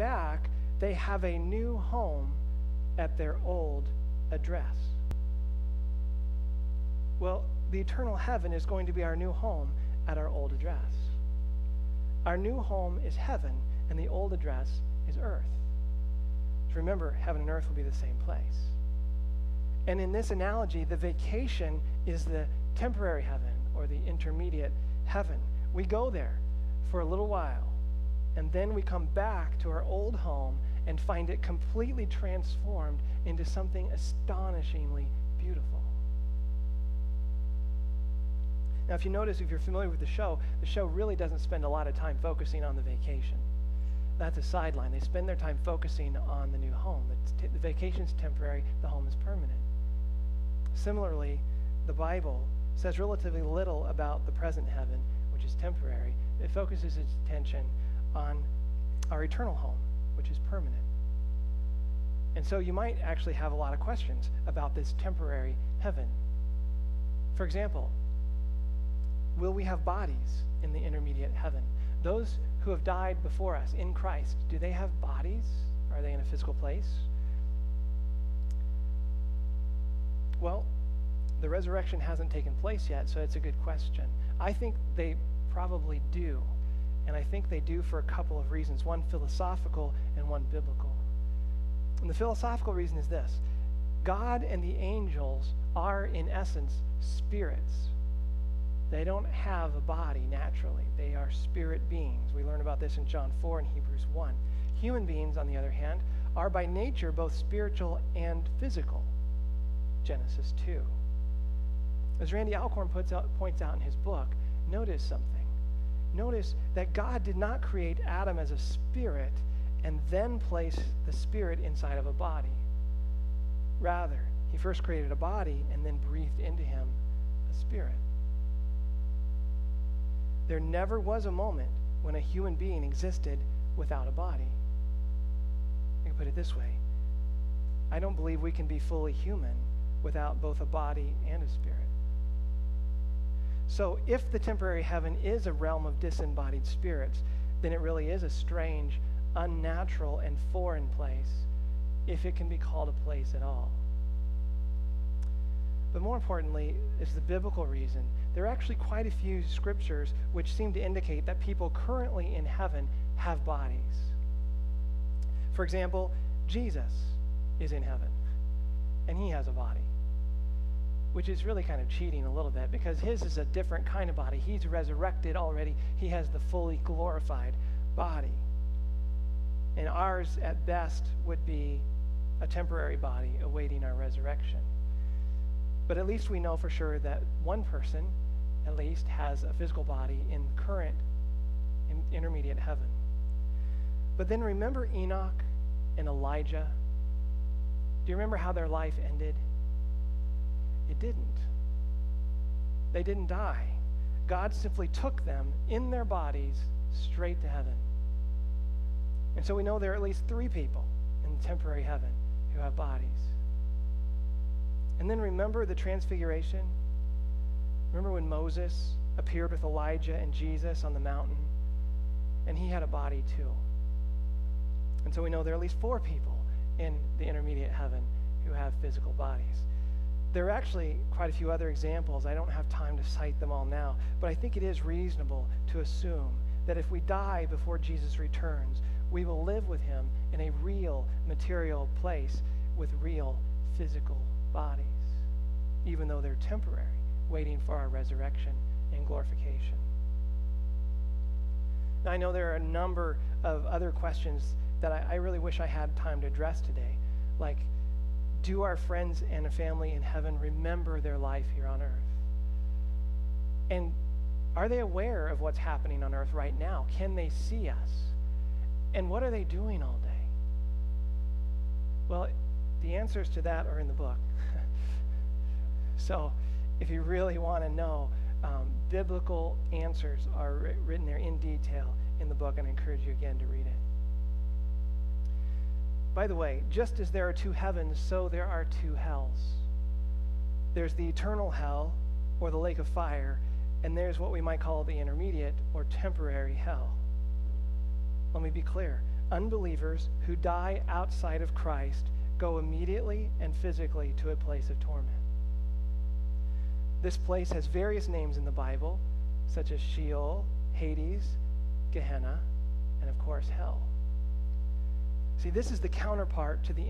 back, they have a new home at their old address. Well, the eternal heaven is going to be our new home at our old address. Our new home is heaven, and the old address is earth. So remember, heaven and earth will be the same place. And in this analogy, the vacation is the temporary heaven or the intermediate heaven. We go there for a little while, and then we come back to our old home and find it completely transformed into something astonishingly beautiful. Now, if you notice, if you're familiar with the show, the show really doesn't spend a lot of time focusing on the vacation. That's a sideline. They spend their time focusing on the new home. The, t- the vacation's temporary, the home is permanent. Similarly, the Bible says relatively little about the present heaven, which is temporary. It focuses its attention on our eternal home, which is permanent. And so you might actually have a lot of questions about this temporary heaven. For example, will we have bodies in the intermediate heaven? Those who have died before us in Christ, do they have bodies? Are they in a physical place? Well, the resurrection hasn't taken place yet, so it's a good question. I think they probably do. And I think they do for a couple of reasons one philosophical and one biblical. And the philosophical reason is this God and the angels are, in essence, spirits. They don't have a body naturally, they are spirit beings. We learn about this in John 4 and Hebrews 1. Human beings, on the other hand, are by nature both spiritual and physical. Genesis 2. As Randy Alcorn out, points out in his book, notice something. Notice that God did not create Adam as a spirit and then place the spirit inside of a body. Rather, he first created a body and then breathed into him a spirit. There never was a moment when a human being existed without a body. I can put it this way I don't believe we can be fully human without both a body and a spirit. So, if the temporary heaven is a realm of disembodied spirits, then it really is a strange, unnatural, and foreign place, if it can be called a place at all. But more importantly, is the biblical reason. There are actually quite a few scriptures which seem to indicate that people currently in heaven have bodies. For example, Jesus is in heaven, and he has a body which is really kind of cheating a little bit because his is a different kind of body. He's resurrected already, he has the fully glorified body. And ours, at best, would be a temporary body awaiting our resurrection. But at least we know for sure that one person, at least, has a physical body in current in intermediate heaven. But then remember Enoch and Elijah? Do you remember how their life ended? It didn't. They didn't die. God simply took them in their bodies straight to heaven. And so we know there are at least three people in temporary heaven who have bodies. And then remember the transfiguration? Remember when Moses appeared with Elijah and Jesus on the mountain? And he had a body too. And so we know there are at least four people in the intermediate heaven who have physical bodies. There are actually quite a few other examples. I don't have time to cite them all now, but I think it is reasonable to assume that if we die before Jesus returns, we will live with him in a real material place with real physical bodies, even though they're temporary, waiting for our resurrection and glorification. Now, I know there are a number of other questions that I, I really wish I had time to address today, like do our friends and family in heaven remember their life here on earth? And are they aware of what's happening on earth right now? Can they see us? And what are they doing all day? Well, the answers to that are in the book. so if you really want to know, um, biblical answers are written there in detail in the book, and I encourage you again to read it. By the way, just as there are two heavens, so there are two hells. There's the eternal hell, or the lake of fire, and there's what we might call the intermediate or temporary hell. Let me be clear unbelievers who die outside of Christ go immediately and physically to a place of torment. This place has various names in the Bible, such as Sheol, Hades, Gehenna, and of course, hell. See, this is the counterpart to the